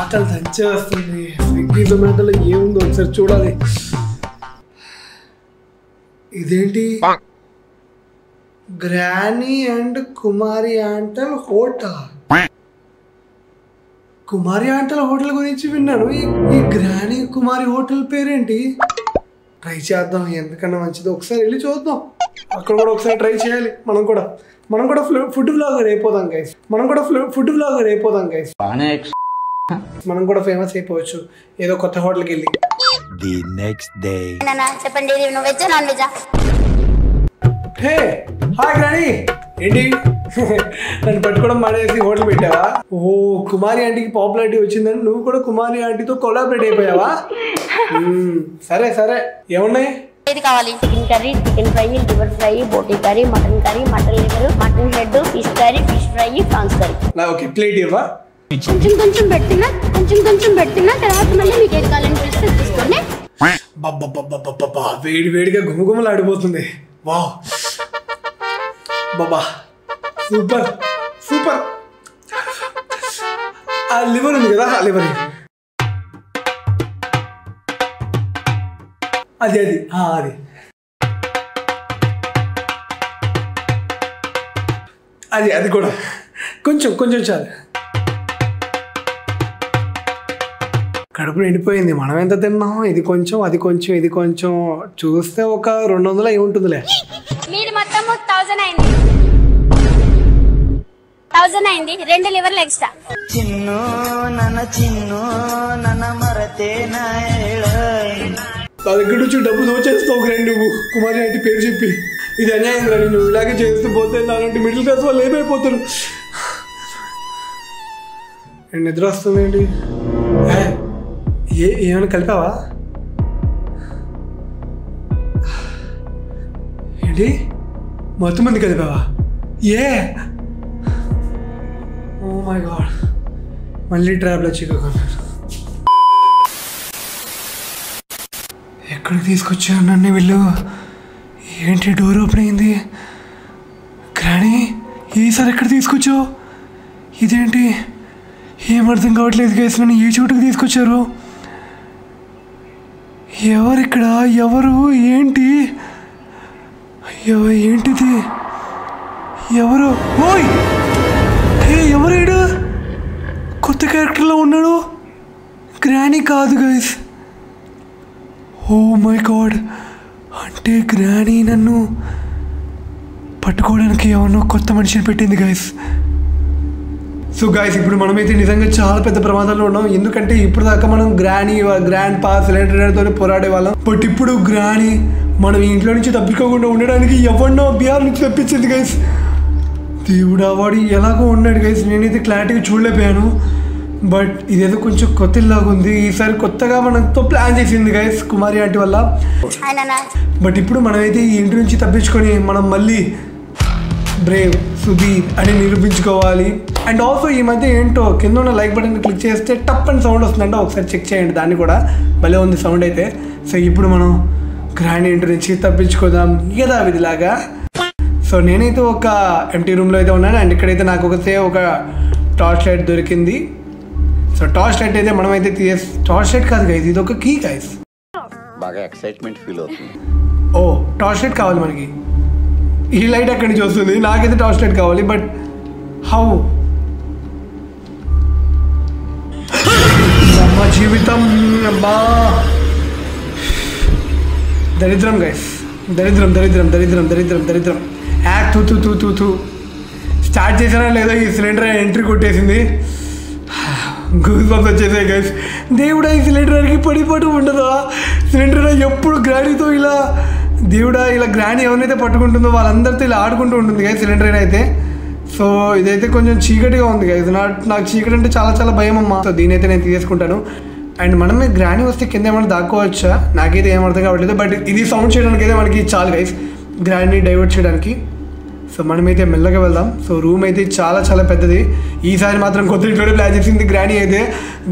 ఆకలి దంచే వస్తుంది. స్విగ్గీ జొమాటోలో ఏముందో ఒకసారి చూడాలి. ఇదేంటి? Granny and Kumari aunty hotel. Kumari aunty hotel గురించి విన్నాను. ఈ- ఈ గ్రానీ కుమారి హోటల్ పేరేంటి? ట్రై చేద్దాం. ఎందుకన్నా మంచిది ఒకసారి వెళ్ళి చూద్దాం. అక్కడ కూడా ఒకసారి ట్రై చేయాలి. మనం కూడా. మనం కూడా ఫుడ్ బ్లాగర్ అయిపోదాం గైస్ మనం కూడా ఫుడ్ బ్లాగర్ అయిపోదాం గైస్ మనం కూడా ఫేమస్ అయిపోవచ్చు. ఏదో కొత్త హోటల్కి వెళ్ళి. Next day. నాన్న చెప్పండి ఇది నువ్వు వెజ్జా నాన్ వెజ్జా హే హాయ్ గ్రానీ ఏంటి? నన్ను పట్టుకోవడం మానేసి హోటల్ పెట్టావా? ఓ కుమారి ఆంటీకి పాపులారిటీ వచ్చిందని నువ్వు కూడా కుమారి ఆంటీతో కొలాబరేట్ అయిపోయావా? సరే సరే. ఏమున్నాయి? ఏది కావాలి? Chicken curry chicken fry liver fry boti curry mutton curry mutton liver mutton head fish curry fish fry prawns curry. నా ఓకే ప్లేట్ ఇవ్వా? కొంచెం కొంచెం పెట్టినా కొంచెం కొంచెం పెట్టినా తర్వాత మళ్ళీ మీకు ఏది కావాలని పిలిస్తే తీసుకోండి. బాబా వేడి వేడిగా గుమగుమలు ఆడిపోతుంది వావ్. బాబా సూపర్ సూపర్. ఆ లివర్ ఉంది కదా ఆ లివర్. అది అది. అది. అది అది కూడా. కొంచెం కొంచెం చాలు. కడుపు నిండిపోయింది. మనం ఎంత తిన్నాం? ఇది కొంచెం అది కొంచెం ఇది కొంచెం. చూస్తే ఒక రెండు వందలు అయి ఉంటుందిలే. థౌసండ్ అయింది. రెండు ఎక్స్ట్రా నన్న చిన్ను నన్న మరతే నాయ నా దగ్గర నుంచి డబ్బు దోచేస్తావు గ్రైండ్ నువ్వు. కుమారి అంటే పేరు చెప్పి. ఇది అన్యాయం కానీ నువ్వు ఇలాగే చేస్తూ పోతే నాలాంటి మిడిల్ క్లాస్ వాళ్ళు ఏమైపోతారు? అండ్ నిద్ర వస్తుందండి ఏ, ఏమైనా కలిపావా? ఏంటి? మొత్తం మంది కలిపావా? ఏ? Oh my god. మళ్ళీ ట్రాప్లో చిక్కుకున్నాను ఎక్కడికి తీసుకొచ్చారు నన్ను వీళ్ళు? ఏంటి డోర్ ఓపెన్ అయింది? గ్రాణి ఈసారి ఎక్కడ తీసుకొచ్చావు? ఇదేంటి? ఏం అర్థం కావట్లేదు గైస్ నన్ను ఏ చోటుకి తీసుకొచ్చారు? ఎవరు ఇక్కడ? ఎవరు? ఏంటి? అయ్యో ఏంటిది? ఎవరు? ఓయ్! ఏ ఎవరు ఈడు కొత్త క్యారెక్టర్లో ఉన్నాడు? గ్రానీ కాదు గైస్. Oh my god. అంటే గ్రానీ నన్ను పట్టుకోవడానికి ఎవరినో కొత్త మనిషిని పెట్టింది గైస్ సో గాయస్ ఇప్పుడు మనమైతే నిజంగా చాలా పెద్ద ప్రమాదంలో ఉన్నాం. ఎందుకంటే ఇప్పుడు దాకా మనం గ్రానీ గ్రాండ్ పా సిలిండర్తో పోరాడే వాళ్ళం. బట్ ఇప్పుడు గ్రానీ మనం ఇంట్లో నుంచి తప్పించుకోకుండా ఉండడానికి ఎవరినో బీహార్ నుంచి తప్పించింది గైస్ దేవుడా వాడు ఎలాగో ఉన్నాడు గైస్ నేనైతే క్లారిటీగా చూడలేకపోయాను. బట్ ఇదేదో కొంచెం కొత్తలాగా ఉంది. ఈసారి కొత్తగా మనతో ప్లాన్ చేసింది గైస్ కుమారి ఆంటీ వల్ల. బట్ ఇప్పుడు మనమైతే ఈ ఇంటి నుంచి తప్పించుకొని మనం మళ్ళీ బ్రేవ్ సుధీర్ అని నిరూపించుకోవాలి. అండ్ ఆల్సో ఈ మధ్య ఏంటో కింద ఉన్న లైక్ బటన్ క్లిక్ చేస్తే టప్ అని సౌండ్ వస్తుందంటే. ఒకసారి చెక్ చేయండి దాన్ని కూడా. భలే ఉంది సౌండ్ అయితే. సో ఇప్పుడు మనం గ్రాండ్ ఇంటి నుంచి తప్పించుకోదాం. యథావిధిలాగా. సో నేనైతే ఒక ఎంటీ రూమ్లో అయితే ఉన్నాను. అండ్ ఇక్కడైతే నాకు ఒకతే ఒక టార్చ్ లైట్ దొరికింది. సో టార్చ్ లైట్ అయితే మనమైతే తీస్ టార్చ్ లైట్ కాదు గైస్ ఇది ఒక కీ గైస్ బాగా ఎక్సైట్మెంట్ ఫీల్ అవుతుంది. ఓ టార్చ్ లైట్ కావాలి మనకి. ఈ లైట్ ఎక్కడి నుంచి వస్తుంది? నాకైతే టార్చ్ లైట్ కావాలి బట్ హౌ అమ్మ జీవితం అబ్బా. దరిద్రం గైస్ దరిద్రం దరిద్రం దరిద్రం దరిద్రం దరిద్రం. యాక్ తూ తూ తూ తూ తూ. స్టార్ట్ చేసానా లేదో ఈ సిలిండర్ ఎంట్రీ కొట్టేసింది. గూస్ బంప్స్ వచ్చేసాయి గైస్ దేవుడా ఈ సిలిండర్కి పడిపోవడం ఉండదా? సిలిండర్ ఎప్పుడు గ్రానీతో ఇలా దేవుడా ఇలా గ్రానీ ఎవరినైతే పట్టుకుంటుందో వాళ్ళందరితో ఇలా ఆడుకుంటూ ఉంటుంది గైస్ సిలిండర్ అయితే. సో ఇదైతే కొంచెం చీకటిగా ఉంది గైస్ నా నాకు చీకటి అంటే చాలా చాలా భయం అమ్మా. సో దీనైతే నేను తీసుకుంటాను. అండ్ మనమే గ్రానీ వస్తే కింద ఏమైనా దాక్కోవచ్చా? నాకైతే ఏం అర్థం కావట్లేదు బట్ ఇది సౌండ్ చేయడానికి అయితే మనకి చాలు గైస్ గ్రానీ డైవర్ట్ చేయడానికి. సో మనమైతే మెల్లగా వెళ్దాం. సో రూమ్ అయితే చాలా చాలా పెద్దది. ఈసారి మాత్రం కొత్త ఇంట్లోనే ప్లాన్ చేసింది గ్రానీ అయితే.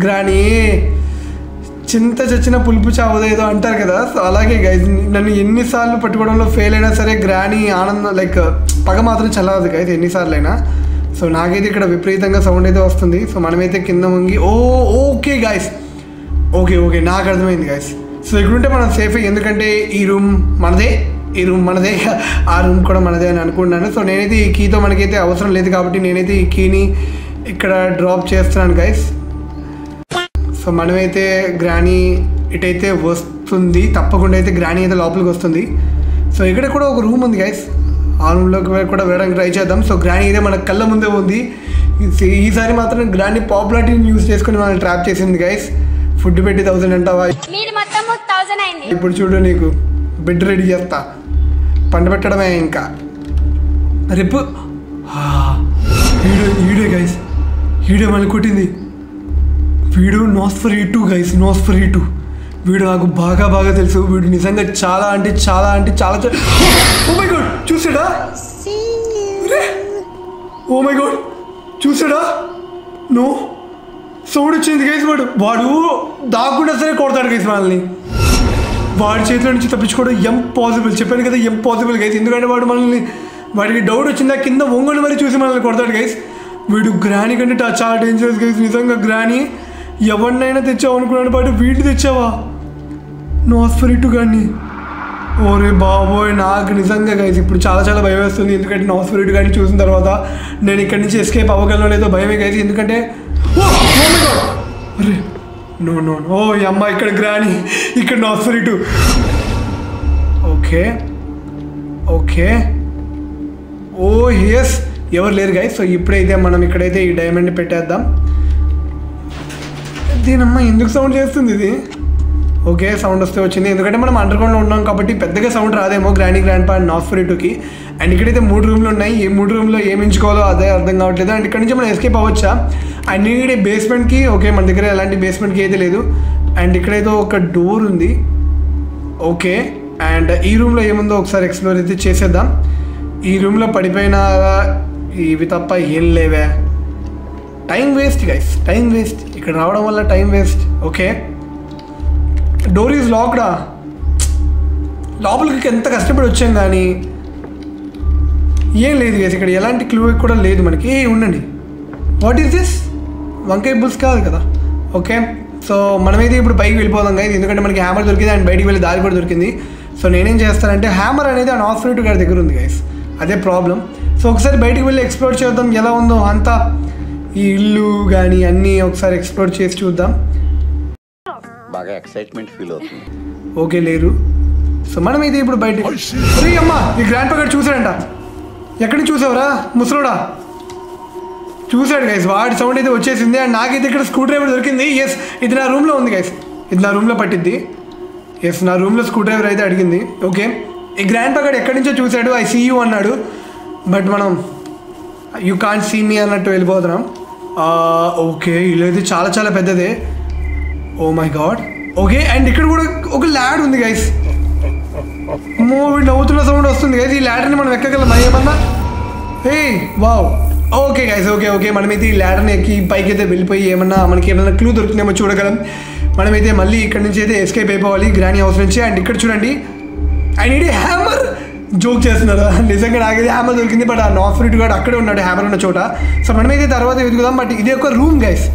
గ్రానీ చింత చచ్చిన పులుపు చావదు ఏదో అంటారు కదా. సో అలాగే గైజ్ నన్ను ఎన్నిసార్లు పట్టుకోవడంలో ఫెయిల్ అయినా సరే గ్రానీ ఆనందం లైక్ పగ మాత్రం చల్లదు గైజ్ ఎన్నిసార్లు అయినా సో నాకైతే ఇక్కడ విపరీతంగా సౌండ్ అయితే వస్తుంది. సో మనమైతే కింద వంగి oh okay guys okay okay నాకు అర్థమైంది గాయస్ సో ఇక్కడుంటే మనం సేఫ్ ఎందుకంటే ఈ రూమ్ మనదే. ఈ రూమ్ మనదే. ఆ రూమ్ కూడా మనదే అని అనుకుంటున్నాను. సో నేనైతే ఈ కీతో మనకైతే అవసరం లేదు కాబట్టి నేనైతే ఈ కీని ఇక్కడ డ్రాప్ చేస్తున్నాను గైస్ సో మనమైతే గ్రానీ ఇటైతే వస్తుంది. తప్పకుండా అయితే గ్రానీ అయితే లోపలికి వస్తుంది. సో ఇక్కడ కూడా ఒక రూమ్ ఉంది గైస్ ఆ రూమ్లోకి కూడా వెళ్ళడానికి ట్రై చేద్దాం. సో గ్రానీ అయితే మన కళ్ళ ముందే ఉంది. ఈసారి మాత్రం గ్రానీ పాపులారిటీని యూస్ చేసుకుని మనల్ని ట్రాప్ చేసింది గైస్ ఫుడ్ పెట్టి థౌసండ్ అంటావా? ఇప్పుడు చూడు నీకు. బెడ్ రెడీ చేస్తా. పండబెట్టడమే ఇంకా. రేపు వీడియో వీడియో గైస్ వీడియో మళ్ళీ కొట్టింది. వీడు నోస్ ఫర్ ఈ టూ గైస్ నోస్ ఫర్ ఈ టూ. వీడు నాకు బాగా బాగా తెలుసు. వీడు నిజంగా చాలా అంటే చాలా అంటే చాలా ఓ మై గాడ్ చూసాడా? ఓ మై గాడ్ చూసాడా? నో సౌండ్ వచ్చింది గైస్ వాడు. వాడు దాక్కుండా సరే కొడతాడు గైస్ మనల్ని. వాడి చేతిలో నుంచి తప్పించుకోవడం ఎం పాసిబుల్ చెప్పాను కదా ఎం పాసిబుల్ గైస్ ఎందుకంటే వాడు మనల్ని వాడికి డౌట్ వచ్చిందా కింద ఒంగని మరి చూసి మనల్ని కొడతాడు గైస్ వీడు గ్రానీ కంటే చాలా డేంజరస్ గైస్ నిజంగా గ్రానీ ఎవరినైనా తెచ్చావు అనుకున్నాడు బట్ వీడిని తెచ్చావా? నోస్ఫరిటు కానీ ఓరే బాబోయ్ నాకు నిజంగా గైస్ ఇప్పుడు చాలా చాలా భయం వేస్తుంది. ఎందుకంటే నోస్ఫరిటు కానీ చూసిన తర్వాత నేను ఇక్కడి నుంచి ఎస్కేప్ అవ్వగలను లేదో భయమే గైస్ ఎందుకంటే oh! అరే. నో నో ఓ ఈ అమ్మ ఇక్కడ గ్రాని. ఇక్కడ Nosferatu okay okay oh yes ఎవరు లేరు గైస్ సో ఇప్పుడైతే మనం ఇక్కడైతే ఈ డైమండ్ పెట్టేద్దాం. దీనమ్మ ఎందుకు సౌండ్ చేస్తుంది ఇది? ఓకే సౌండ్ వస్తే వచ్చింది. ఎందుకంటే మనం అండర్ గ్రౌండ్లో ఉన్నాం కాబట్టి పెద్దగా సౌండ్ రాదేమో గ్రాండీ గ్రాండ్ పా నాట్ ఫర్ టూకి. అండ్ ఇక్కడైతే మూడు రూమ్లు ఉన్నాయి. ఏ మూడు రూమ్లో ఏమి ఎంచుకోవాలో అదే అర్థం కావట్లేదు. అండ్ ఇక్కడ నుంచి మనం ఎస్కేప్ అవ్వచ్చా? అండ్ నీడే బేస్మెంట్కి ఓకే మన దగ్గర ఎలాంటి బేస్మెంట్కి అయితే లేదు. అండ్ ఇక్కడైతే ఒక డోర్ ఉంది. ఓకే అండ్ ఈ రూమ్లో ఏముందో ఒకసారి ఎక్స్ప్లోర్ అయితే చేసేద్దాం. ఈ రూమ్లో పడిపోయిన ఇవి తప్ప ఏం లేవే. Time waste guys time waste ఇక్కడ రావడం వల్ల time waste okay door is లాక్డా లోపలికి ఎంత కష్టపడి వచ్చాం కానీ ఏం లేదు గైస్ ఇక్కడ ఎలాంటి క్లూ కూడా లేదు మనకి. ఏ ఉండండి. వాట్ ఈస్ దిస్ వంకాయ బుల్స్ కాదు కదా. ఓకే సో మనమైతే ఇప్పుడు పైకి వెళ్ళిపోదాం గైస్ ఎందుకంటే మనకి హ్యామర్ దొరికింది అండ్ బయటికి వెళ్ళి దారి కూడా దొరికింది. సో నేనేం చేస్తానంటే హ్యామర్ అనేది ఆ నాస్ఫ్రూట్ గారి దగ్గర ఉంది గైస్ అదే ప్రాబ్లం సో ఒకసారి బయటికి వెళ్ళి ఎక్స్ప్లోర్ చేద్దాం. ఎలా ఉందో అంతా ఈ ఇల్లు కానీ అన్నీ ఒకసారి ఎక్స్ప్లోర్ చేసి చూద్దాం. బాగా ఎక్సైట్మెంట్ ఫీల్ అవుతుంది. ఓకే లేరు సో మనమైతే ఇప్పుడు బయట అమ్మా ఈ గ్రాండ్ పగడ్ చూసాడంట ఎక్కడ చూసావురా? ముసలోడా? చూశాడు గైస్ వాడి సౌండ్ అయితే వచ్చేసింది అండ్ నాకైతే ఇక్కడ స్క్రూ డ్రైవర్ దొరికింది. ఎస్ ఇది నా రూమ్లో ఉంది గైస్ ఇది నా రూమ్లో పట్టిద్ది. ఎస్ నా రూమ్లో స్క్రూ డ్రైవర్ అయితే అడిగింది. ఓకే ఈ గ్రాండ్ పగడ్ ఎక్కడి నుంచో చూశాడు. ఐ సీ యూ అన్నాడు. బట్ మనం యూ కాంట్ సీ మీ అన్నట్టు వెళ్ళిపోతున్నాం. ఓకే ఇల్లు చాలా చాలా పెద్దదే. Oh my god okay and ఇక్కడ కూడా ఒక ల్యాడ్ ఉంది గైస్ మూవీ నవ్వుతున్న సౌండ్ వస్తుంది. గైస్ ఈ ల్యాడర్ని మనం ఎక్కగలం? ఏమన్నా? Hey wow. Okay guys okay okay. మనమైతే ఈ ల్యాడర్ని ఎక్కి పైకి అయితే వెళ్ళిపోయి ఏమన్నా మనకి ఏమన్నా క్లూ దొరుకుతుందేమో చూడగలం. మనమైతే మళ్ళీ ఇక్కడ నుంచి అయితే ఎస్కేప్ అయిపోవాలి గ్రానీ హౌస్ నుంచి. అండ్ ఇక్కడ చూడండి ఐ నీడ్ హ్యామర్ జోక్ చేస్తున్నారు నిజంగా నాకైతే హ్యామర్ దొరికింది బట్ ఆ నాట్ ఫ్రూట్ కూడా అక్కడే ఉన్నాడు హ్యామర్ ఉన్న చోట. సో మనమైతే తర్వాత వెతుకుదాం బట్ ఇది ఒక రూమ్ గైస్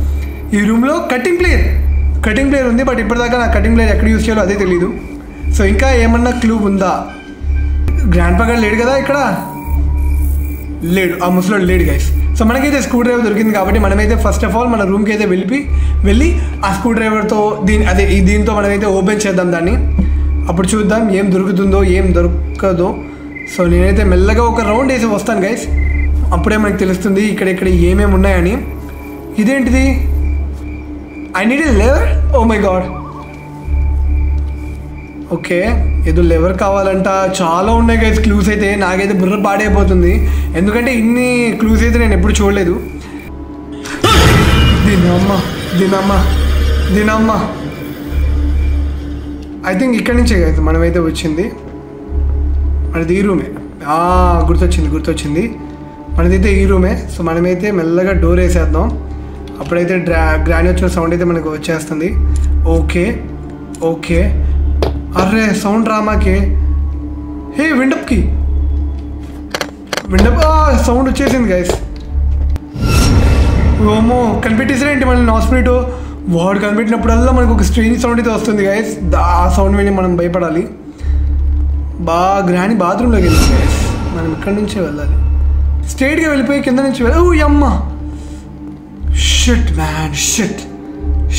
ఈ రూమ్లో కటింగ్ ప్లేయర్ కటింగ్ ప్లేయర్ ఉంది బట్ ఇప్పటిదాకా నాకు కటింగ్ ప్లేయర్ ఎక్కడ యూస్ చేయాలో అదే తెలియదు సో ఇంకా ఏమన్నా క్లూ ఉందా? గ్రాండ్ పగడ్ లేడు కదా ఇక్కడ? లేడు. ఆ ముసలోడు లేడు గైస్ సో మనకైతే స్క్రూ డ్రైవర్ దొరికింది కాబట్టి మనమైతే ఫస్ట్ ఆఫ్ ఆల్ మన రూమ్కి అయితే వెళ్ళి వెళ్ళి ఆ స్క్రూ డ్రైవర్తో దీని అదే ఈ దీంతో మనమైతే ఓపెన్ చేద్దాం దాన్ని. అప్పుడు చూద్దాం ఏం దొరుకుతుందో ఏం దొరకదో. సో నేనైతే మెల్లగా ఒక రౌండ్ వేసి వస్తాను గైస్ అప్పుడే మనకు తెలుస్తుంది ఇక్కడ ఇక్కడ ఏమేమి ఉన్నాయని. ఇదేంటిది? I need a lever oh my god okay ఏదో లెవర్ కావాలంట. చాలా ఉన్నాయి గైస్ క్లూస్ అయితే. నాకైతే బుర్ర పాడైపోతుంది. ఎందుకంటే ఇన్ని క్లూస్ అయితే నేను ఎప్పుడు చూడలేదు. దీనమ్మ దీనమ్మ దీనమ్మ. ఐ థింక్ ఇక్కడి నుంచే కదా మనమైతే వచ్చింది. మనది ఈ రూమే గుర్తొచ్చింది గుర్తొచ్చింది. మనదైతే ఈ రూమే సో మనమైతే మెల్లగా డోర్ వేసేద్దాం. అప్పుడైతే డ్రా గ్రాని వచ్చిన సౌండ్ అయితే మనకు వచ్చేస్తుంది. ఓకే ఓకే అర్రే సౌండ్ రామాకి. హే విండప్కి. విండప్ సౌండ్ వచ్చేసింది గైస్ ఓమో కనిపెట్టేసారేంటి మళ్ళీ నాస్పిరిట్ వాడు కనిపెట్టినప్పుడల్లా మనకు ఒక స్ట్రేంజ్ సౌండ్ అయితే వస్తుంది గైస్ ఆ సౌండ్ విని మనం భయపడాలి. బా గ్రాని బాత్రూంలోకి వెళ్ళింది గైస్ మనం ఇక్కడి నుంచే వెళ్ళాలి. స్ట్రైట్గా వెళ్ళిపోయి కింద నుంచి వెళ్ళి ఓ అమ్మ shit man shit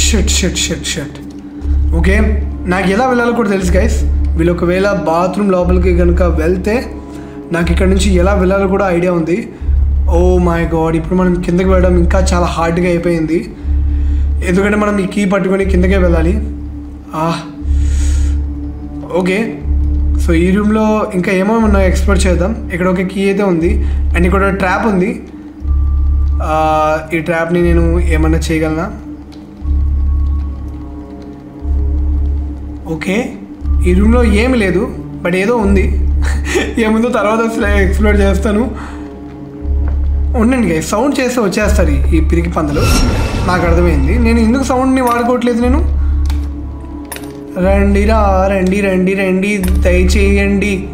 shit shit shit shit okay నాకు ఎలా వెళ్ళాలో కూడా తెలుసు గైస్ వీళ్ళు ఒకవేళ బాత్రూమ్ లోపలికి కనుక వెళ్తే నాకు ఇక్కడ నుంచి ఎలా వెళ్ళాలో కూడా ఐడియా ఉంది. ఓ మై గాడ్ ఇప్పుడు మనం కిందకి వెళ్ళడం ఇంకా చాలా హార్డ్గా అయిపోయింది. ఎందుకంటే మనం ఈ కీ పట్టుకొని కిందకే వెళ్ళాలి. ఓకే. సో ఈ రూమ్లో ఇంకా ఏమేమి ఉన్నాయో ఎక్స్ప్లోర్ చేద్దాం. ఇక్కడ ఒక కీ అయితే ఉంది. అండ్ ఇక్కడ ట్రాప్ ఉంది. ఈ ట్రాప్ని నేను ఏమన్నా చేయగలనా? ఓకే ఈ రూమ్లో ఏమి లేదు బట్ ఏదో ఉంది. ఏముందో తర్వాత ఎక్స్ప్లోర్ చేస్తాను. ఉండండి సౌండ్ చేస్తే వచ్చేస్తారు ఈ- ఈ పిరికి పందులు. నాకు అర్థమైంది. నేను ఎందుకు సౌండ్ని వాడుకోవట్లేదు నేను? రండి రా రండి రండి రండి దయచేయండి.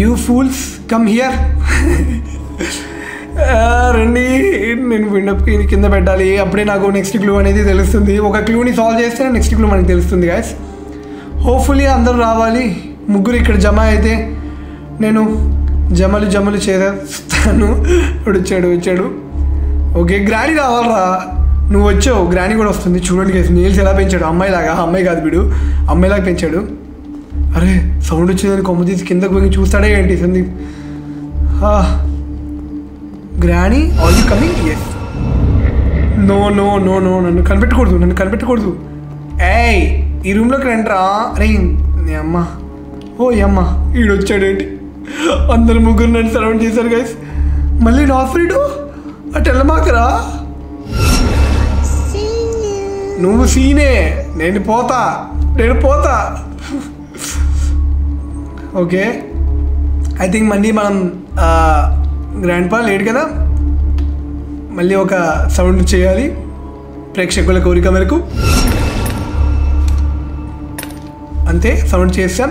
యూ ఫూల్స్ కమ్ హియర్ రండి నేను విండప్ కింద పెట్టాలి. అప్పుడే నాకు నెక్స్ట్ క్లూ అనేది తెలుస్తుంది. ఒక క్లూని సాల్వ్ చేస్తే నెక్స్ట్ క్లూ మనకి తెలుస్తుంది గాయస్ హోప్ఫుల్లీ అందరూ రావాలి. ముగ్గురు ఇక్కడ జమ అయితే నేను జమలు జమలు చేస్తాను ఇప్పుడు వచ్చాడు వచ్చాడు. ఓకే గ్రాని రావాలరా. నువ్వు వచ్చావు గ్రాని కూడా వస్తుంది. చూడండి కేసు నీల్స్ ఎలా పెంచాడు? అమ్మాయిలాగా అమ్మాయి కాదు వీడు. అమ్మాయిలాగా పెంచాడు. అరే సౌండ్ వచ్చిందని కొమ్మ తీసి కిందకు పోయి చూస్తాడే ఏంటి? Sandeep. Granny all you coming yes no no no no నన్ను కనిపెట్టకూడదు నన్ను కనిపెట్టకూడదు. ఏయ్ ఈ రూమ్లోకి రండిరా. రే అమ్మ. ఓ అమ్మ ఈడొచ్చాడేంటి? అందరు ముగ్గురు నన్ను సరౌండ్ చేశారు గైస్ మళ్ళీ నా ఫ్రీడు? అటు వెళ్ళమాకరా నువ్వు సీనే నేను పోతా నేను పోతా. ఓకే. ఐ థింక్ మళ్ళీ మనం గ్రాండ్ పా లేడు కదా? మళ్ళీ ఒక సౌండ్ చేయాలి ప్రేక్షకుల కోరిక మేరకు. అంతే సౌండ్ చేసాం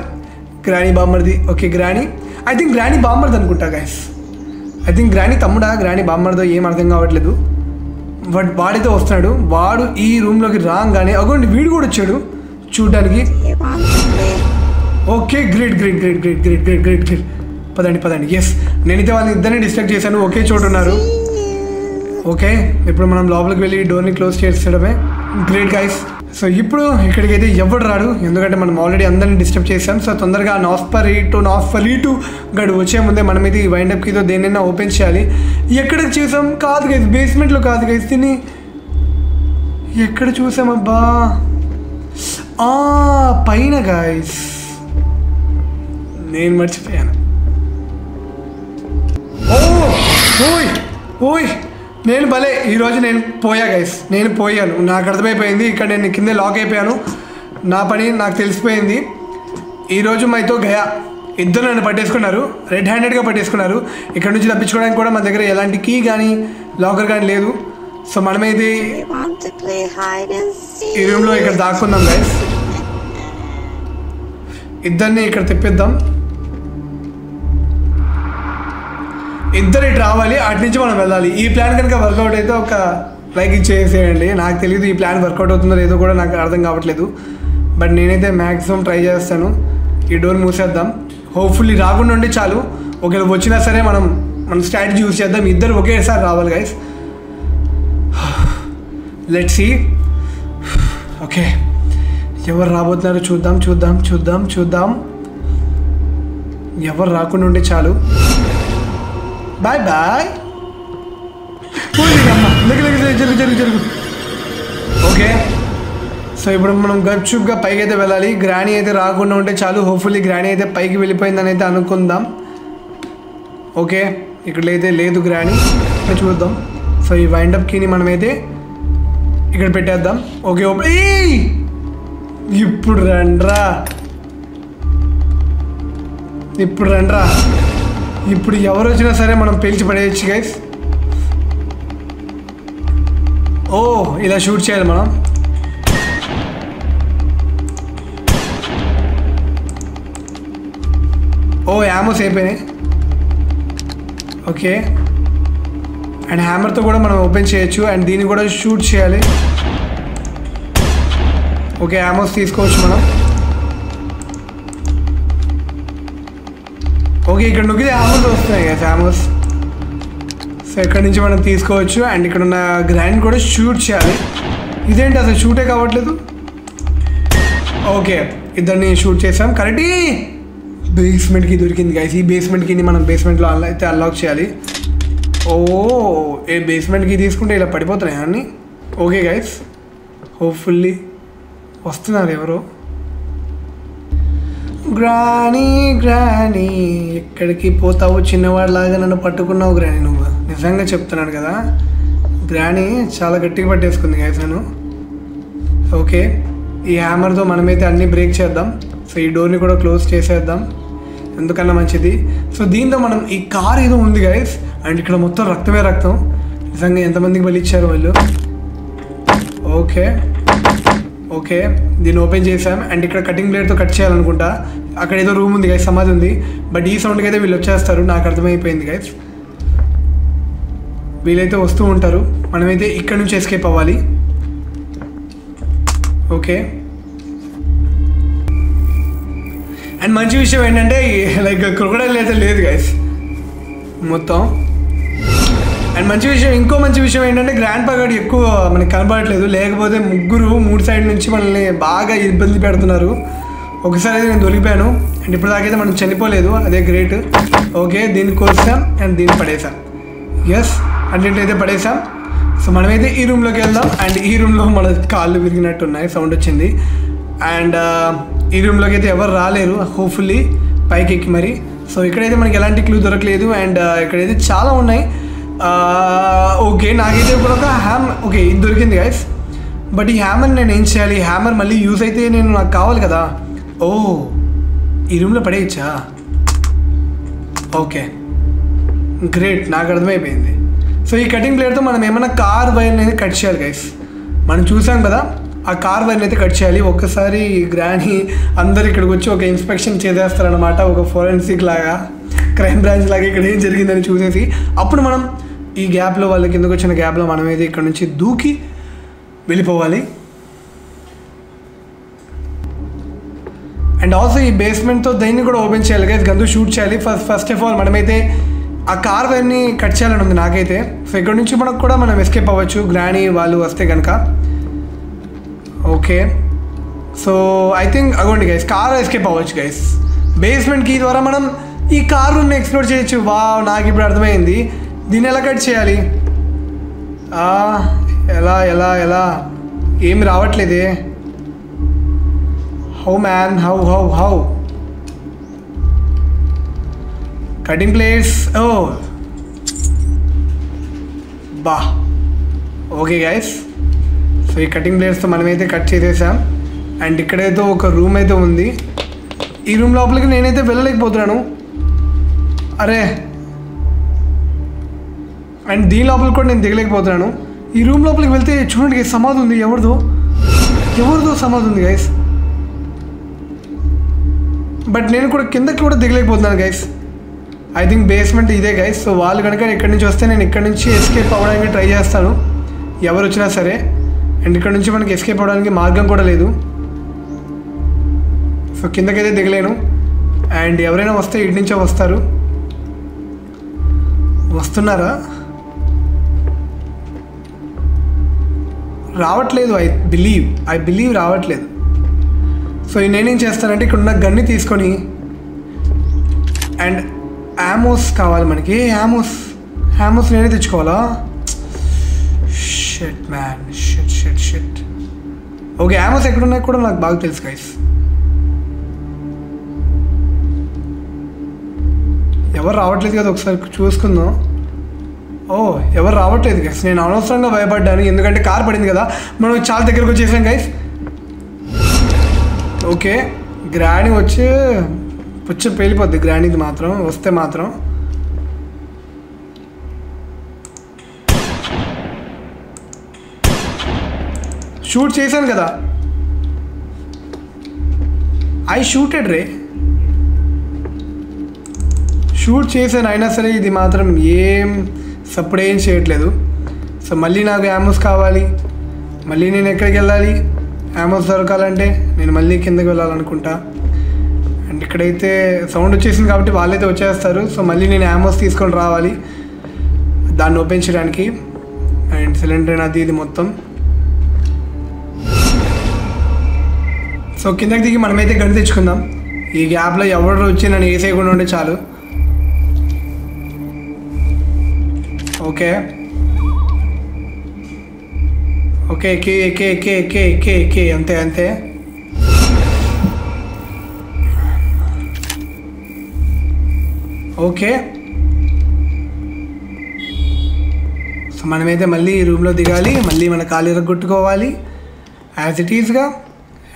గ్రాణి బామ్మర్ది okay granny. I think granny బామ్మర్ది అనుకుంటా గైస్ ఐ థింక్ గ్రాణి తమ్ముడా గ్రాణి బామ్మర్దో ఏం అర్థం కావట్లేదు. బట్ వాడితో వస్తున్నాడు. వాడు ఈ రూమ్లోకి రాగానే అగోండి వీడు కూడా వచ్చాడు. చూడడానికి. Okay great great great great great great great. పదండి పదండి. ఎస్ నేనైతే వాళ్ళని ఇద్దరిని డిస్ట్రాక్ట్ చేశాను. ఒకే చోటు ఉన్నారు. ఓకే ఇప్పుడు మనం లోపలికి వెళ్ళి డోర్ని క్లోజ్ చేసేయడమే. గ్రేట్ గైస్ సో ఇప్పుడు ఇక్కడికైతే ఎవడు రాడు? ఎందుకంటే మనం ఆల్రెడీ అందరిని డిస్టర్బ్ చేసాం సో తొందరగా నాస్పర్ టు నాస్పర్ టు గడు వచ్చే ముందే మనం ఇది వైండప్కి కీతో దేనైనా ఓపెన్ చేయాలి. ఎక్కడ చూసాం? కాదు గైస్ బేస్మెంట్లో కాదు గైస్ తిని ఎక్కడ చూసామబ్బా ఆ, పైన గాయస్ నేను మర్చిపోయాను. ఓయ్ ఓయ్ నేను భలే ఈరోజు నేను పోయా గైస్ నేను పోయాను. నాకు అర్థమైపోయింది ఇక్కడ నేను కింద లాక్ అయిపోయాను. నా పని నాకు తెలిసిపోయింది. ఈరోజు మైతో గయా. ఇద్దరు నన్ను పట్టేసుకున్నారు. రెడ్ హ్యాండెడ్గా పట్టేసుకున్నారు. ఇక్కడ నుంచి తప్పించుకోవడానికి కూడా మన దగ్గర ఎలాంటి కీ కానీ లాకర్ కానీ లేదు. సో మనమైతే ఈ రూమ్లో ఇక్కడ దాక్కుందాం గైస్ ఇద్దరిని ఇక్కడ తెప్పిద్దాం. ఇద్దరు ఇటు రావాలి అటు నుంచి మనం వెళ్ళాలి. ఈ ప్లాన్ కనుక వర్కౌట్ అయితే ఒక లైక్ ఇచ్చేసేయండి నాకు తెలియదు ఈ ప్లాన్ వర్కౌట్ అవుతుందో లేదో కూడా నాకు అర్థం కావట్లేదు. బట్ నేనైతే మ్యాక్సిమం ట్రై చేస్తాను. ఈ డోర్ మూసేద్దాం. హోప్ఫుల్లీ రాకుండా ఉంటే చాలు. ఒకవేళ వచ్చినా సరే మనం మన స్ట్రాటజీ యూస్ చేద్దాం. ఇద్దరు ఒకేసారి రావాలి గైస్ లెట్ సి ఓకే ఎవరు రాబోతున్నారో చూద్దాం చూద్దాం చూద్దాం చూద్దాం. ఎవరు రాకుండా ఉంటే చాలు. Bye bye. జరుగు జరుగు జరుగు. ఓకే. సో ఇప్పుడు మనం గప్చుప్గా పైకి అయితే వెళ్ళాలి. గ్రాణి అయితే రాకుండా ఉంటే చాలు. హోప్ఫుల్లీ గ్రాణి అయితే పైకి వెళ్ళిపోయిందని అయితే అనుకుందాం. ఓకే. ఇక్కడ అయితే లేదు గ్రాణి చూద్దాం. సో ఈ వైండప్ కీని మనమైతే ఇక్కడ పెట్టేద్దాం. ఓకే ఓపెన్ ఇప్పుడు రండ్రా. ఇప్పుడు రండ్రా. ఇప్పుడు ఎవరు వచ్చినా సరే మనం పేల్చి పడేయచ్చు గైస్ ఓ ఇలా షూట్ చేయాలి మనం. ఓ యామోస్ అయిపోయినాయి. ఓకే. అండ్ హ్యామర్తో కూడా మనం ఓపెన్ చేయొచ్చు అండ్ దీన్ని కూడా షూట్ చేయాలి. ఓకే యామోస్ తీసుకోవచ్చు మనం. ఓకే ఇక్కడ నొక్కితే హ్యామర్స్ వస్తున్నాయి కదా హ్యామర్స్ సో ఇక్కడ నుంచి మనం తీసుకోవచ్చు. అండ్ ఇక్కడ ఉన్న గ్రాండ్ కూడా షూట్ చేయాలి. ఇదేంటి అసలు షూటే కావట్లేదు? ఓకే ఇద్దరిని షూట్ చేసాం. కరెక్ట్ బేస్మెంట్కి దొరికింది గైస్ ఈ బేస్మెంట్కి మనం బేస్మెంట్లో అలా అయితే అన్లాక్ చేయాలి. ఓ ఏ బేస్మెంట్కి తీసుకుంటే ఇలా పడిపోతున్నాయి అన్నీ? ఓకే గైస్ హోప్ఫుల్లీ వస్తున్నారు ఎవరో. Granny granny. ఎక్కడికి పోతావు చిన్నవాడిలాగా నన్ను పట్టుకున్నావు గ్రానీ నువ్వు. నిజంగా చెప్తున్నాను కదా. గ్రానీ చాలా గట్టిగా పట్టేసుకుంది గైస్ నేను ఓకే. ఈ హ్యామర్తో మనమైతే అన్ని బ్రేక్ చేద్దాం. సో ఈ డోర్ని కూడా క్లోజ్ చేసేద్దాం. ఎందుకన్నా మంచిది? సో దీంతో మనం ఈ కార్ ఏదో ఉంది గైస్ అండ్ ఇక్కడ మొత్తం రక్తమే రక్తం. నిజంగా ఎంతమందికి బలి ఇచ్చారు వాళ్ళు? ఓకే. ఓకే దీన్ని ఓపెన్ చేసాం అండ్ ఇక్కడ కటింగ్ బ్లేడ్తో కట్ చేయాలనుకుంటా. అక్కడ ఏదో రూమ్ ఉంది గైస్ సమాధి ఉంది. బట్ ఈ సౌండ్కి అయితే వీళ్ళు వచ్చేస్తారు నాకు అర్థమైపోయింది గైస్ వీళ్ళైతే వస్తూ ఉంటారు. మనమైతే ఇక్కడ నుంచి ఎస్కేప్ అవ్వాలి. ఓకే. అండ్ మంచి విషయం ఏంటంటే లైక్ క్రొకడైల్ అయితే లేదు గైస్ మొత్తం. అండ్ మంచి విషయం ఇంకో మంచి విషయం ఏంటంటే గ్రాండ్ పగడ్ ఎక్కువ మనకి కనపడట్లేదు. లేకపోతే ముగ్గురు మూడు సైడ్ నుంచి మనల్ని బాగా ఇబ్బంది పెడుతున్నారు. ఒకసారి అయితే నేను దొరికిపోయాను అండ్ ఇప్పుడు దాకైతే మనం చనిపోలేదు. అదే గ్రేట్ ఓకే దీన్ని కోసాం అండ్ దీన్ని పడేసాం. ఎస్ అన్నింటి పడేసాం. సో మనమైతే ఈ రూమ్లోకి వెళ్దాం. అండ్ ఈ రూమ్లో మన కాళ్ళు విరిగినట్టు ఉన్నాయి సౌండ్ వచ్చింది. అండ్ ఈ రూమ్లోకి అయితే ఎవరు రాలేరు. హోప్ఫుల్లీ పైకి ఎక్కి మరి. సో ఇక్కడైతే మనకి ఎలాంటి క్లూ దొరకలేదు. అండ్ ఇక్కడైతే చాలా ఉన్నాయి. ఓకే నాకైతే ఇప్పుడు ఒక హ్యామ్ ఓకే ఇది దొరికింది గైస్ బట్ ఈ హ్యామర్ నేను ఏం చేయాలి? హ్యామర్ మళ్ళీ యూజ్ అయితే నేను నాకు కావాలి కదా. ఓ ఈ రూమ్లో పడేయచ్చా? ఓకే. గ్రేట్ నాకు అర్థమైపోయింది. సో ఈ కటింగ్ ప్లేట్తో మనం ఏమైనా కార్ వైర్ని అయితే కట్ చేయాలి గైస్ మనం చూసాం కదా ఆ కార్ వైర్ని అయితే కట్ చేయాలి. ఒక్కసారి గ్రాని అందరు ఇక్కడికి వచ్చి ఒక ఇన్స్పెక్షన్ చేసేస్తారనమాట ఒక ఫోరెన్సిక్ లాగా క్రైమ్ బ్రాంచ్ లాగా ఇక్కడ ఏం జరిగిందని చూసేసి. అప్పుడు మనం ఈ గ్యాప్లో వాళ్ళ కిందకు వచ్చిన గ్యాప్లో మనం అయితే ఇక్కడ నుంచి దూకి వెళ్ళిపోవాలి. అండ్ ఆల్సో ఈ బేస్మెంట్తో దీన్ని కూడా ఓపెన్ చేయాలి. గైస్ గందు షూట్ చేయాలి. ఫస్ట్ ఫస్ట్ ఆఫ్ ఆల్ మనమైతే ఆ కార్ వైర్ని కట్ చేయాలని ఉంది నాకైతే. సో ఇక్కడ నుంచి మనకు కూడా మనం ఎస్కేప్ అవ్వచ్చు. గ్రానీ వాళ్ళు వస్తే కనుక ఓకే సో ఐ థింక్ అగోండి గైస్ కార్ ఎస్కేప్ అవ్వచ్చు గైస్ బేస్మెంట్ కీ ద్వారా మనం ఈ కారుని ఎక్స్ప్లోర్ చేయొచ్చు. వా నాకు ఇప్పుడు అర్థమైంది. దీన్ని ఎలా కట్ చేయాలి? ఎలా ఎలా ఎలా? ఏమి రావట్లేదే. How man how how how? Cutting pliers oh! బా! Okay guys. సో ఈ కటింగ్ ప్లేస్తో మనమైతే కట్ చేసేసాం. అండ్ ఇక్కడైతే ఒక రూమ్ అయితే ఉంది. ఈ రూమ్ లోపలికి నేనైతే వెళ్ళలేకపోతున్నాను. అరే! అండ్ దీని లోపల కూడా నేను దిగలేకపోతున్నాను. ఈ రూమ్ లోపలికి వెళ్తే చూడండి గైస్ సమాధి ఉంది. ఎవరిదో? ఎవరిదో సమాధి ఉంది గైస్ బట్ నేను కూడా కిందకి కూడా దిగలేకపోతున్నాను గైస్ ఐ థింక్ బేస్మెంట్ ఇదే గైస్ సో వాళ్ళు కనుక ఇక్కడి నుంచి వస్తే నేను ఇక్కడ నుంచి ఎస్కేప్ అవ్వడానికి ట్రై చేస్తాను. ఎవరు వచ్చినా సరే. అండ్ ఇక్కడ నుంచి మనకి ఎస్కేప్ అవ్వడానికి మార్గం కూడా లేదు. సో కిందకైతే దిగలేను. అండ్ ఎవరైనా వస్తే ఇటు నుంచే వస్తారు. వస్తున్నారా? రావట్లేదు ఐ బిలీవ్ ఐ బిలీవ్ రావట్లేదు. సో నేనేం చేస్తానంటే ఇక్కడ ఉన్న గన్ని తీసుకొని అండ్ యామోస్ కావాలి మనకి. ఏ యామోస్ యామోస్ నేనే తెచ్చుకోవాలా? షెట్ మ్యాన్ షెట్ షెట్ షెట్ ఓకే యామోస్ ఎక్కడున్నాయి కూడా నాకు బాగా తెలుసు గైస్ ఎవరు రావట్లేదు కదా ఒకసారి చూసుకుందాం. ఓ ఎవరు రావట్లేదు గైస్ నేను అనవసరంగా భయపడ్డాను. ఎందుకంటే కార్ పడింది కదా. మనం చాలా దగ్గరకు వచ్చేసాం గైస్ ఓకే. గ్రాని వచ్చి పుచ్చ పేలిపోద్ది. గ్రానీది మాత్రం వస్తే మాత్రం. షూట్ చేశాను కదా. I shooted ray. షూట్ చేశాను. అయినా సరే ఇది మాత్రం ఏం సో ఏం చేయట్లేదు. సో మళ్ళీ నాకు యామోస్ కావాలి. మళ్ళీ నేను ఎక్కడికి వెళ్ళాలి? యామోస్ దొరకాలంటే నేను మళ్ళీ కిందకి వెళ్ళాలనుకుంటా. అండ్ ఇక్కడైతే సౌండ్ వచ్చేసింది కాబట్టి వాళ్ళైతే వచ్చేస్తారు. సో మళ్ళీ నేను యామోస్ తీసుకొని రావాలి. దాన్ని ఓపెన్ చేయడానికి అండ్ సిలిండర్ అది ఇది మొత్తం. సో కిందకి దిగి మనమైతే గడి తెచ్చుకుందాం. ఈ గ్యాప్లో ఎవరు వచ్చి నన్ను వేసేయకుండా ఉంటే చాలు. ఓకే. ఓకే కే కే కే కే కే ఎక్కే అంతే అంతే. ఓకే. సో మనమైతే మళ్ళీ రూమ్లో దిగాలి మళ్ళీ మన కాలు ఎరగొట్టుకోవాలి యాజ్ ఇట్ ఈస్గా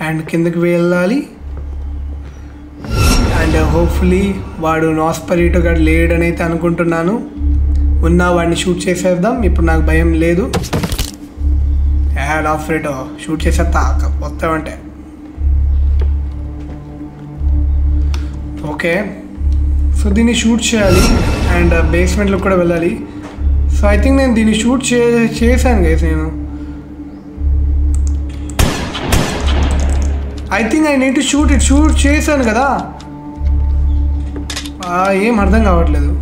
అండ్ కిందకి వెళ్ళాలి. అండ్ హోప్ఫుల్లీ వాడు నాస్పరీటో గడ్ లేడని అయితే అనుకుంటున్నాను. ఉన్న వాడిని షూట్ చేసేద్దాం. ఇప్పుడు నాకు భయం లేదు. యాడ్ ఆఫ్ రేటో షూట్ చేసేస్తా వస్తామంటే ఓకే సో దీన్ని షూట్ చేయాలి. అండ్ బేస్మెంట్లో uh, కూడా వెళ్ళాలి. సో ఐ థింక్ నేను దీన్ని షూట్ చే చేశాను గైస్ నేను. I think I need to shoot it shoot చేశాను కదా. ఏం అర్థం కావట్లేదు.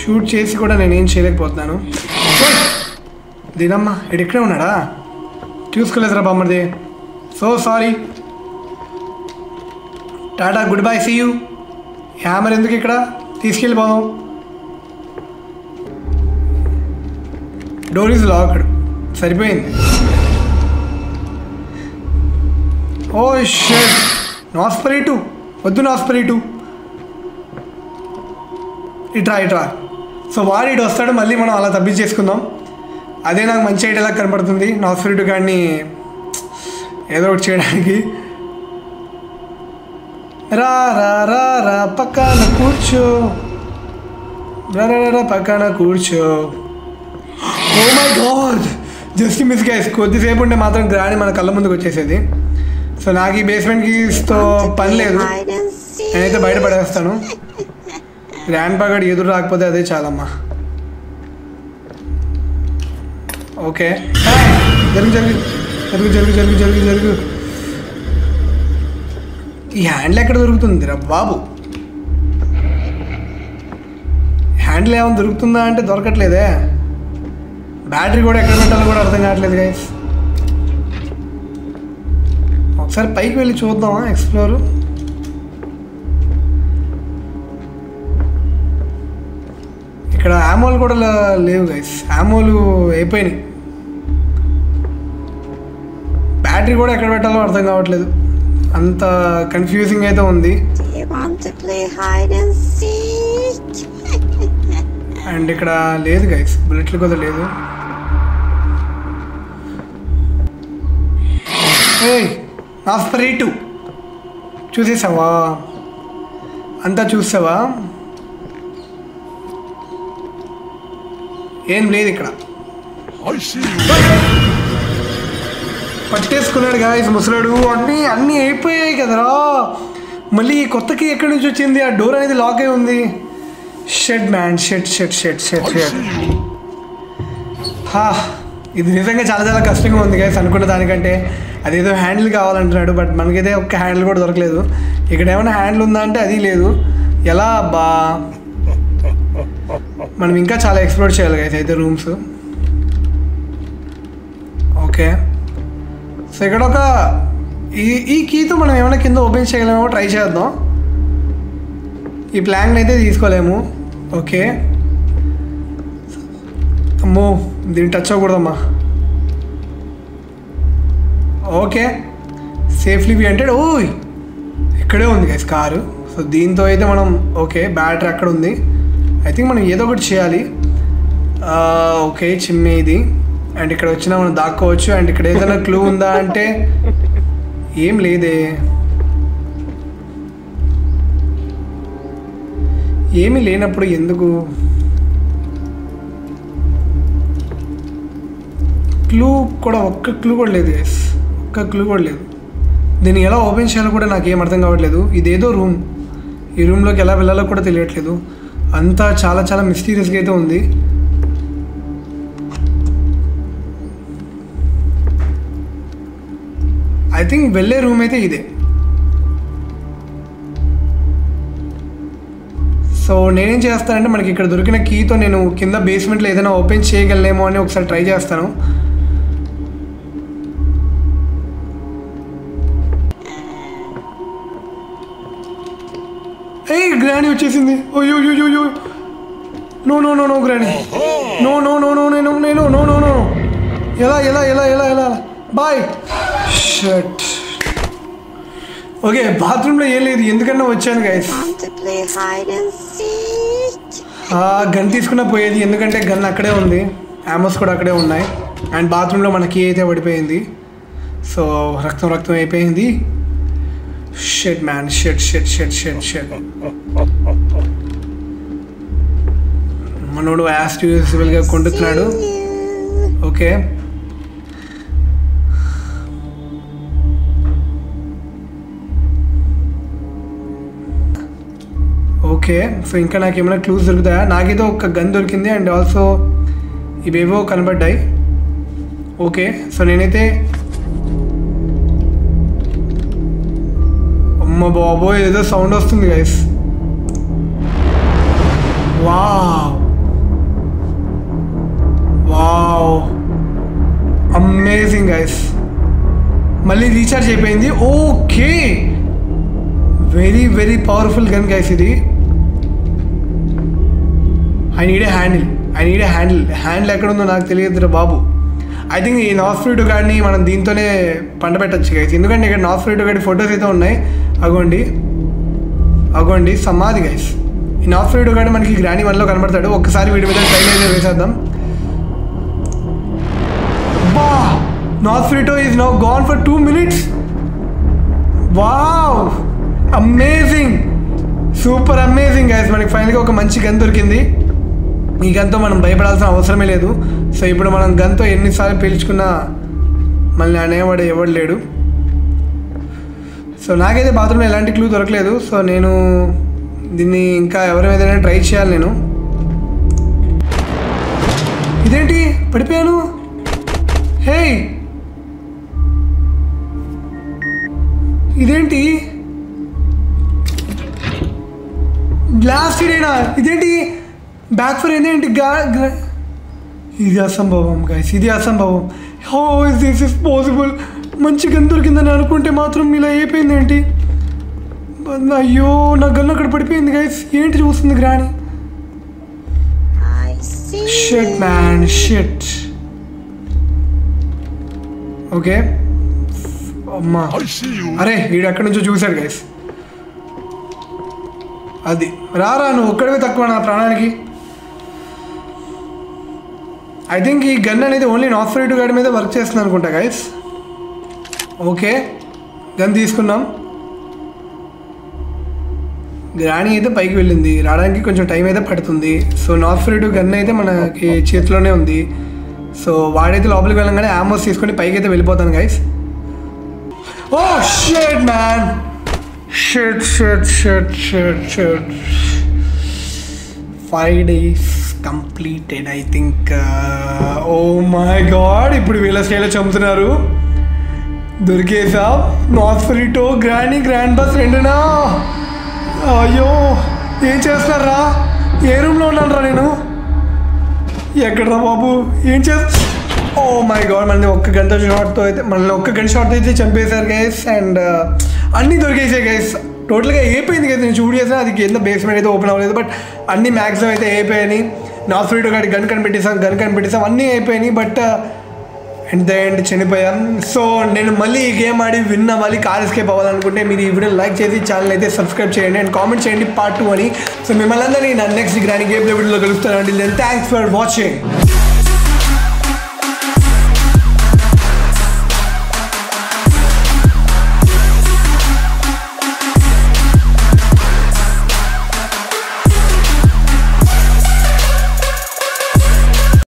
షూట్ చేసి కూడా నేను ఏం చేయలేకపోతున్నాను దీనమ్మా ఇటు ఇక్కడే ఉన్నాడా? చూసుకోలేదురా బామ్మది so sorry. Tata goodbye see you. Hammer ఎందుకు ఇక్కడ? తీసుకెళ్ళిపోదాం. Door is locked. సరిపోయింది. Oh shut. నాస్పరీ టూ వద్దు నాస్పరీ టూ ఇట్రా ఇట్రా. సో వాడు ఇటు వస్తాడు మళ్ళీ మనం అలా తప్పించేసుకుందాం. అదే నాకు మంచి ఐడియాలా కనపడుతుంది నాస్పరీ టూ గాడిని ఏదో ఒకటి చేయడానికి. రా రా రా రా పక్కన కూర్చో. రా రా రా, పక్కన కూర్చో. ఓ my god just miss guys కొద్దిసేపు ఉంటే మాత్రం గ్రాని మన కళ్ళ ముందుకు వచ్చేసేది. సో నాకు ఈ బేస్మెంట్ కీస్తో పని లేదు. నేనైతే బయటపడేస్తాను గ్రాండ్ పగడ్ ఎదురు రాకపోతే అదే చాలమ్మా. ఓకే. జరుగు జరుగు జరుగు జరుగు జరుగు జరుగు జరుగు. ఈ హ్యాండిల్ ఎక్కడ దొరుకుతుంది రా బాబు? హ్యాండిల్ ఏమైనా దొరుకుతుందా అంటే దొరకట్లేదే. బ్యాటరీ కూడా ఎక్కడ పెట్టాలో కూడా అర్థం కావట్లేదు గైస్ ఒకసారి పైకి వెళ్ళి చూద్దామా ఎక్స్ప్లోరు ఇక్కడ ఆమోలు కూడా లేవు గైస్ ఆమోలు అయిపోయినాయి. బ్యాటరీ కూడా ఎక్కడ పెట్టాలో అర్థం కావట్లేదు. అంత కన్ఫ్యూజింగ్ అయితే ఉంది? అండ్ ఇక్కడ లేదు గైస్ బుల్లెట్లు కూడా లేదు ఏయ్ నాస్పరీ టూ. చూసేసావా? అంతా చూసావా? ఏం లేదు ఇక్కడ. పట్టేసుకున్నాడు గాయస్ ముసలాడు. అన్నీ అన్నీ అయిపోయాయి కదరా. మళ్ళీ ఈ కొత్త కీ ఎక్కడి నుంచి వచ్చింది? ఆ డోర్ అనేది లాక్ అయి ఉంది. Shit man shit shit shit shit shit హా ఇది నిజంగా చాలా చాలా కష్టంగా ఉంది గైస్ అనుకున్న దానికంటే. అదేదో హ్యాండిల్ కావాలంటున్నాడు బట్ మనకైతే ఒక్క హ్యాండిల్ కూడా దొరకలేదు. ఇక్కడ ఏమైనా హ్యాండిల్ ఉందా అంటే అది లేదు. ఎలా బా మనం ఇంకా చాలా ఎక్స్ప్లోర్ చేయాలి గైస్ అయితే రూమ్స్ ఓకే సో ఇక్కడ ఒక ఈ ఈ కీతో మనం ఏమైనా కింద ఓపెన్ చేయగలమేమో ట్రై చేద్దాం. ఈ ప్లాన్ అయితే తీసుకోలేము. ఓకే అమ్మో దీన్ని టచ్ అవ్వకూడదమ్మా. ఓకే సేఫ్లీ బి అంటే ఓయ్! ఇక్కడే ఉంది గైస్ కారు. సో దీంతో అయితే మనం ఓకే బ్యాటరీ అక్కడ ఉంది. ఐ థింక్ మనం ఏదో ఒకటి చేయాలి. ఓకే చిమ్మే ఇది. అండ్ ఇక్కడ వచ్చినా మనం దాక్కోవచ్చు. అండ్ ఇక్కడ ఏదైనా క్లూ ఉందా అంటే ఏం లేదే. ఏమీ లేనప్పుడు ఎందుకు? క్లూ కూడా ఒక్క క్లూ కూడా లేదు ఎస్ ఒక్క క్లూ కూడా లేదు. దీన్ని ఎలా ఓపెన్ చేయాలో కూడా నాకు ఏం అర్థం కావట్లేదు. ఇదేదో రూమ్ ఈ రూమ్లోకి ఎలా వెళ్ళాలో కూడా తెలియట్లేదు. అంతా చాలా చాలా మిస్టీరియస్గా అయితే ఉంది. ఐ థింక్ వెళ్ళే రూమ్ అయితే ఇదే. సో నేనేం చేస్తానంటే మనకి ఇక్కడ దొరికిన కీతో నేను కింద బేస్మెంట్లో ఏదైనా ఓపెన్ చేయగలనేమో అని ఒకసారి ట్రై చేస్తాను. ఏ గ్రాని వచ్చేసింది. OYO yo yo no no no no granny no no no no నేను నేను నో నో నో ఎలా ఎలా ఎలా ఎలా ఎలా బాయ్ షట్ ఓకే బాత్రూంలో ఏం లేదు. ఎందుకన్నా వచ్చాను గైస్ గన్ తీసుకున్న పోయేది. ఎందుకంటే గన్ అక్కడే ఉంది. యామోస్ కూడా అక్కడే ఉన్నాయి. అండ్ బాత్రూంలో మనకి అయితే పడిపోయింది. సో రక్తం రక్తం అయిపోయింది. Shit, man Shit, shit, shit, shit, shit. మనోడు యాస్ట్ యూజిబుల్గా కొంటున్నాడు ఓకే ఓకే సో ఇంకా నాకు ఏమైనా క్లూస్ దొరుకుతాయా? నాకైతే ఒక గన్ దొరికింది. అండ్ ఆల్సో ఇవేవో కనబడ్డాయి. ఓకే సో నేనైతే అమ్మ బాబోయ్ ఏదో సౌండ్ వస్తుంది guys wow wow amazing guys మళ్ళీ రీఛార్జ్ అయిపోయింది. Okay very very powerful gun guys ఇది. I need a handle I need a handle handle ఎక్కడ ఉందో నాకు తెలియదురా బాబు. ఐ థింక్ ఈ నార్త్ ఫ్రూట్ గాడిని మనం దీంతోనే పంట పెట్టచ్చు గైస్ ఎందుకంటే ఇక్కడ నార్త్ ఫ్రూట్ గాడి ఫొటోస్ అయితే ఉన్నాయి. అగోండి. అగోండి సమాధి గైస్ ఈ నాఫ్ వీడియో కానీ మనకి గ్రాని వన్లో కనబడతాడు. ఒక్కసారి వీడి మీద ట్రైన్ అయితే వేసేద్దాం. బా! Nosferatu is now gone for two minutes wow amazing super amazing guys మనకి ఫైనల్గా ఒక మంచి గన్ దొరికింది. ఈ గన్తో మనం భయపడాల్సిన అవసరమే లేదు. సో ఇప్పుడు మనం గన్తో ఎన్నిసార్లు పీల్చుకున్నా మళ్ళీ అనేవాడు ఎవడు లేడు. సో నాకైతే బాత్రూంలో ఎలాంటి క్లూ దొరకలేదు. సో నేను దీన్ని ఇంకా ఎవరి మీద ట్రై చేయాలి నేను. ఇదేంటి? పడిపోయాను. హే ఇదేంటి? బ్లాస్టెడ్ అయినా ఇదేంటి? బ్యాక్ ఫర్ ఏంటి ఇది అసంభవం గైస్ ఇది అసంభవం. How is this is possible మంచి గన్ దొరికిందని అనుకుంటే మాత్రం ఇలా అయిపోయింది ఏంటి అయ్యో నా గన్ను అక్కడ పడిపోయింది గైస్ ఏంటి చూస్తుంది granny? I see. Shit man shit okay అమ్మా. అరే వీడు ఎక్కడి నుంచో చూశాడు గైస్ అది. రారా నువ్వు ఒక్కడివే తక్కువ నా ప్రాణానికి. ఐ థింక్ ఈ గన్ అనేది ఓన్లీ నాట్ ఫ్రైడ్ గాడి మీద వర్క్ చేస్తుంది అనుకుంటా గైస్ ఓకే. గన్ తీసుకున్నాం. గ్రాణి అయితే పైకి వెళ్ళింది. రావడానికి కొంచెం టైం అయితే పడుతుంది. So not free to gun అయితే మనకి చేతిలోనే ఉంది. సో వాడైతే లోపలికి వెళ్ళంగానే ఆమోస్ తీసుకొని పైకి అయితే వెళ్ళిపోతాను guys oh shit man shit shit shit shit shit five days completed I think oh my god ఇప్పుడు వీళ్ళ స్టైల్లో చంపుతున్నారు. దొరికేసా నాస్ ఫ్రీటో గ్రాండ్ గ్రాండ్ బస్ రెండునా? అయ్యో ఏం చేస్తున్నారా? ఏ రూమ్లో ఉన్నానరా నేను? ఎక్కడరా బాబు? ఏం చేస్తా ఓ మై గాడ్ మనది ఒక్క గంట షార్ట్తో అయితే మనల్ని ఒక్క గంట షార్ట్ అయితే చంపేశారు గైస్ అండ్ uh, అన్నీ దొరికేసాయి గైస్ టోటల్గా అయిపోయింది కదా నేను షూట్ చేసిన అది కింద బేస్మెంట్ అయితే ఓపెన్ అవ్వలేదు బట్ అన్ని మ్యాక్సిమం అయితే అయిపోయాయి. నా ఫ్రీడో గాడి గన్ కనిపెట్టేసాం గన్ కనిపెట్టేసాం అన్నీ అయిపోయినాయి బట్ అండ్ ద ఎండ్ చనిపోయాం. సో నేను మళ్ళీ ఈ గేమ్ ఆడి విన్ అవ్వాలి కార్ ఎస్కేప్ అవ్వాలనుకుంటే మీరు ఈ వీడియో లైక్ చేసి ఛానల్ అయితే సబ్స్క్రైబ్ చేయండి అండ్ కామెంట్ చేయండి పార్ట్ టూ అని. సో మిమ్మల్ని అందరినీ నా నెక్స్ట్ గ్రాండ్ గేమ్ వీడియోలో కలుస్తానండి. Then thanks for watching